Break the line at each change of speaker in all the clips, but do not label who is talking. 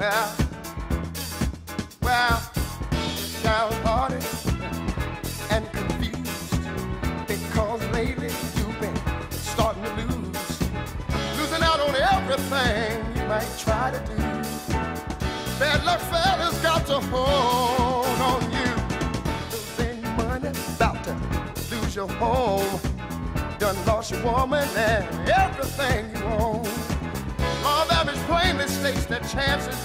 Well, well, downhearted and confused because lately you've been starting to lose, losing out on everything you might try to do. Bad luck, fellas, got to hold on you. Losing money, about to lose your home. Done lost your woman and everything you own. Law of average plainly states that chances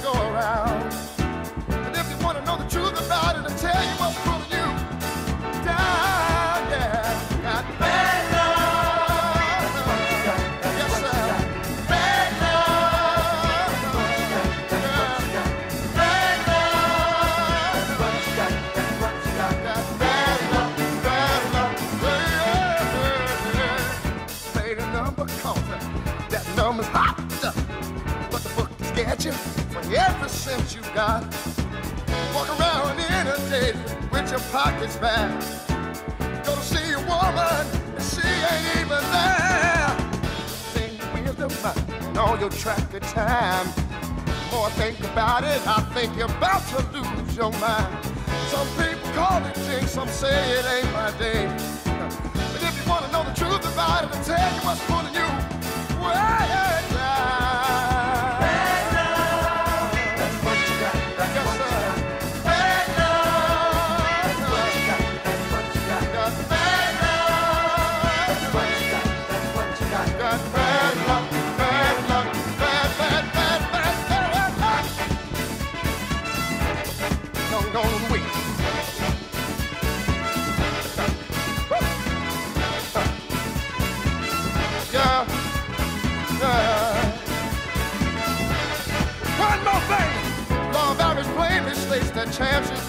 got. Walk around in a day with your pockets back. Go to see a woman and she ain't even there. Think wisdom and all your track of time. More I think about it, I think you're about to lose your mind. Some people call it jinx, some say it ain't my day. But if you want to know the truth about it, I'll tell you what's pulling you yeah. One more thing. Of average plainly states that chances